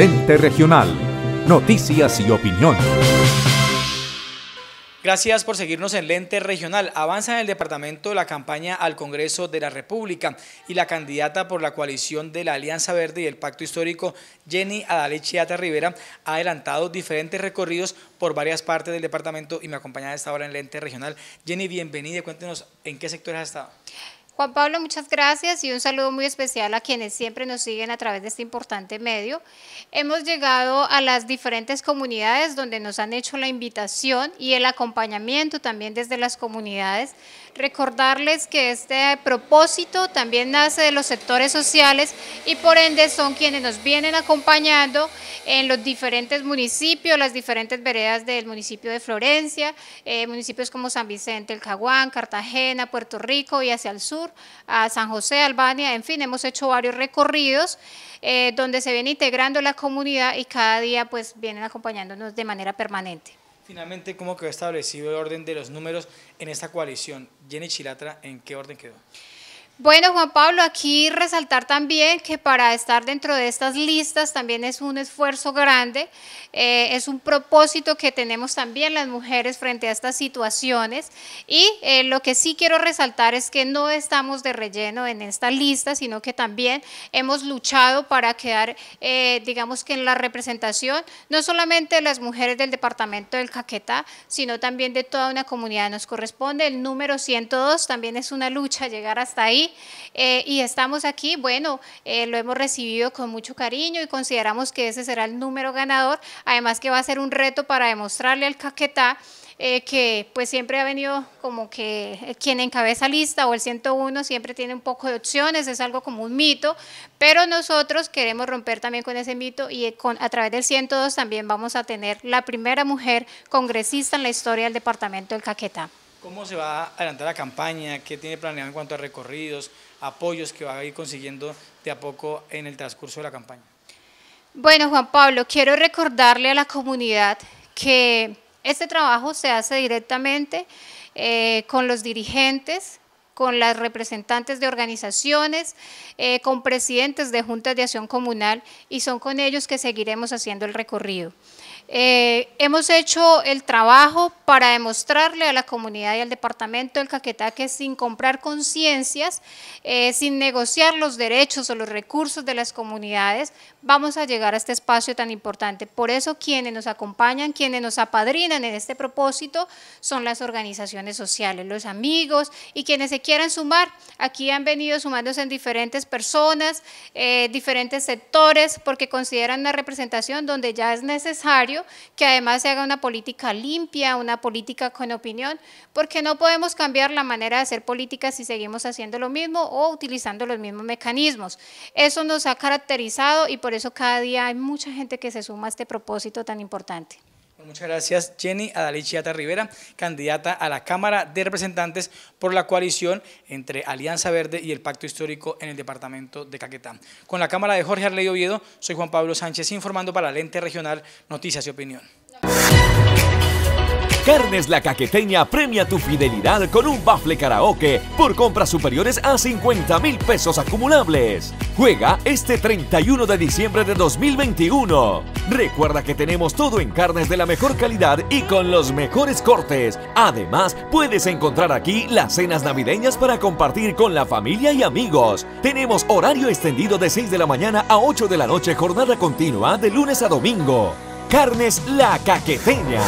Lente Regional. Noticias y opinión. Gracias por seguirnos en Lente Regional. Avanza en el departamento la campaña al Congreso de la República y la candidata por la coalición de la Alianza Verde y el Pacto Histórico, Jenny Adalechiata Rivera, ha adelantado diferentes recorridos por varias partes del departamento y me acompaña a esta hora en Lente Regional. Jenny, bienvenida. Cuéntenos en qué sectores has estado. Juan Pablo, muchas gracias y un saludo muy especial a quienes siempre nos siguen a través de este importante medio. Hemos llegado a las diferentes comunidades donde nos han hecho la invitación y el acompañamiento también desde las comunidades. Recordarles que este propósito también nace de los sectores sociales y por ende son quienes nos vienen acompañando en los diferentes municipios, las diferentes veredas del municipio de Florencia, eh, municipios como San Vicente, El Caguán, Cartagena, Puerto Rico y hacia el sur a San José, Albania, en fin, hemos hecho varios recorridos eh, donde se viene integrando la comunidad y cada día pues vienen acompañándonos de manera permanente. Finalmente, ¿cómo quedó establecido el orden de los números en esta coalición? Jenny Chilatra, ¿en qué orden quedó? Bueno, Juan Pablo, aquí resaltar también que para estar dentro de estas listas también es un esfuerzo grande, eh, es un propósito que tenemos también las mujeres frente a estas situaciones. Y eh, lo que sí quiero resaltar es que no estamos de relleno en esta lista, sino que también hemos luchado para quedar, eh, digamos que en la representación, no solamente de las mujeres del departamento del Caquetá, sino también de toda una comunidad. Nos corresponde. El número 102, también es una lucha llegar hasta ahí eh, y estamos aquí, bueno, eh, lo hemos recibido con mucho cariño y consideramos que ese será el número ganador, además que va a ser un reto para demostrarle al Caquetá eh, que pues siempre ha venido como que quien encabeza lista o el 101 siempre tiene un poco de opciones, es algo como un mito, pero nosotros queremos romper también con ese mito y con, a través del 102 también vamos a tener la primera mujer congresista en la historia del departamento del Caquetá. ¿Cómo se va a adelantar la campaña? ¿Qué tiene planeado en cuanto a recorridos, apoyos que va a ir consiguiendo de a poco en el transcurso de la campaña? Bueno, Juan Pablo, quiero recordarle a la comunidad que este trabajo se hace directamente eh, con los dirigentes, con las representantes de organizaciones, eh, con presidentes de juntas de acción comunal y son con ellos que seguiremos haciendo el recorrido. Eh, hemos hecho el trabajo para demostrarle a la comunidad y al departamento del Caquetá que sin comprar conciencias, eh, sin negociar los derechos o los recursos de las comunidades, vamos a llegar a este espacio tan importante. Por eso quienes nos acompañan, quienes nos apadrinan en este propósito son las organizaciones sociales, los amigos y quienes se quieran sumar. Aquí han venido sumándose en diferentes personas, eh, diferentes sectores, porque consideran una representación donde ya es necesario que además se haga una política limpia, una política con opinión, porque no podemos cambiar la manera de hacer política si seguimos haciendo lo mismo o utilizando los mismos mecanismos. Eso nos ha caracterizado y por eso cada día hay mucha gente que se suma a este propósito tan importante. Muchas gracias, Jenny Adalichiata Rivera, candidata a la Cámara de Representantes por la coalición entre Alianza Verde y el Pacto Histórico en el departamento de Caquetá. Con la Cámara de Jorge Arley Oviedo, soy Juan Pablo Sánchez informando para Lente Regional Noticias y Opinión. Carnes La Caqueteña premia tu fidelidad con un bafle karaoke por compras superiores a 50 mil pesos acumulables. Juega este 31 de diciembre de 2021. Recuerda que tenemos todo en carnes de la mejor calidad y con los mejores cortes. Además, puedes encontrar aquí las cenas navideñas para compartir con la familia y amigos. Tenemos horario extendido de 6 de la mañana a 8 de la noche, jornada continua de lunes a domingo. Carnes La Caqueteña.